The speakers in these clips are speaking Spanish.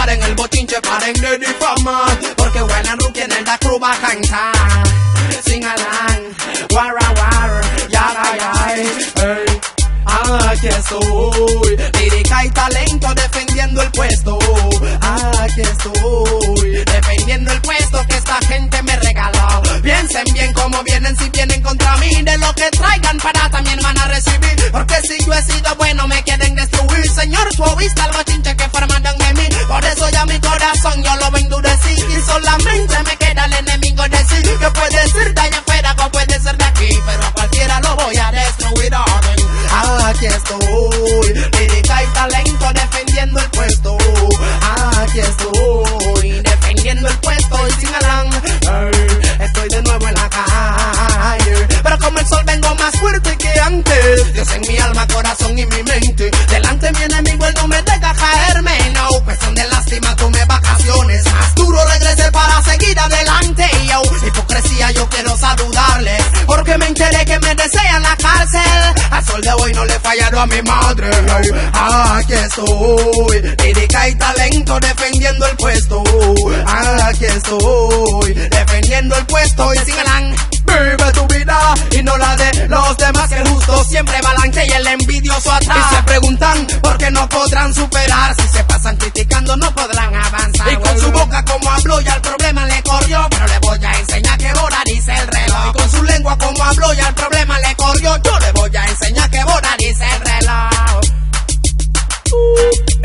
paren el bochinche, paren de difamar. Porque buena Rookie en el da crew va a cantar. Sing along, war, war, yara, yara. Aquí estoy, lírica y talento defendiendo el puesto. Aquí estoy, defendiendo el puesto que esta gente me regaló. Piensen bien cómo vienen si vienen contra mí. De lo que traigan para también van a recibir. Porque si yo he sido bueno me quieren destruir. Señor, oíste al bochinche que formaron corazón yo lo endurecí. Y solamente me queda el enemigo decir que puede ser de allá afuera o puede ser de aquí. Pero a cualquiera lo voy a destruir. orden. Aquí estoy, lírica y talento defendiendo el puesto. Aquí estoy, defendiendo el puesto y sin alán. Estoy de nuevo en la calle, pero como el sol vengo más fuerte que antes. Dios en mi alma, corazón y mi mente. Cárcel. Al sol de hoy no le fallaron a mi madre. Aquí estoy, lírica y talento defendiendo el puesto. Aquí estoy, defendiendo el puesto y sin alán. Vive tu vida y no la de los demás. Que justo siempre va adelante y el envidioso atrás. Y se preguntan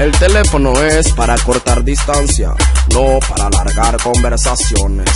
El teléfono es para cortar distancia, no para alargar conversaciones.